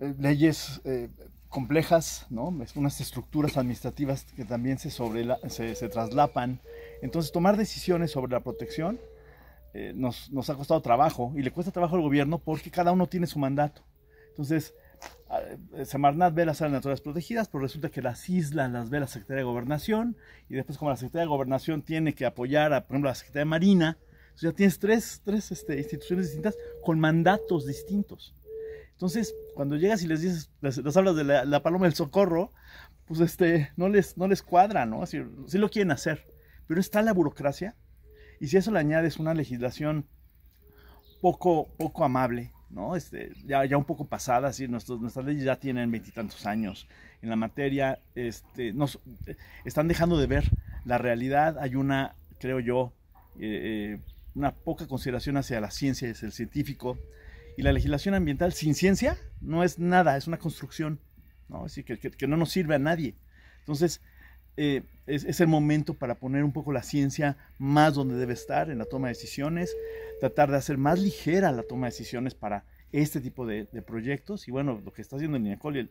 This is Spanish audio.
eh, leyes eh, complejas, ¿no? unas estructuras administrativas que también se, sobre se, se, traslapan. Entonces, tomar decisiones sobre la protección eh, nos, nos, ha costado trabajo y le cuesta trabajo al gobierno porque cada uno tiene su mandato. Entonces, Semarnat ve las áreas naturales protegidas, pero resulta que las islas las ve la Secretaría de Gobernación y después como la Secretaría de Gobernación tiene que apoyar, a, por ejemplo, a la Secretaría de Marina, entonces ya tienes tres, tres este, instituciones distintas con mandatos distintos. Entonces, cuando llegas y les dices, les, hablas de la, paloma del socorro, pues este, no les, no les cuadra, ¿no? Así, sí lo quieren hacer, pero está la burocracia y si eso le añades una legislación poco, poco amable, ¿no? Este, ya, ya un poco pasada, así, nuestros, nuestras leyes ya tienen veintitantos años en la materia, este, nos, están dejando de ver la realidad, hay una, creo yo, eh, eh, una poca consideración hacia la ciencia hacia el científico, y la legislación ambiental sin ciencia no es nada, es una construcción, ¿no? Así que, que, no nos sirve a nadie. Entonces, eh, es, el momento para poner un poco la ciencia más donde debe estar en la toma de decisiones, tratar de hacer más ligera la toma de decisiones para este tipo de, proyectos. Y bueno, lo que está haciendo el INECOL el,